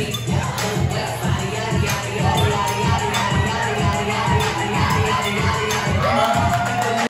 Yeah.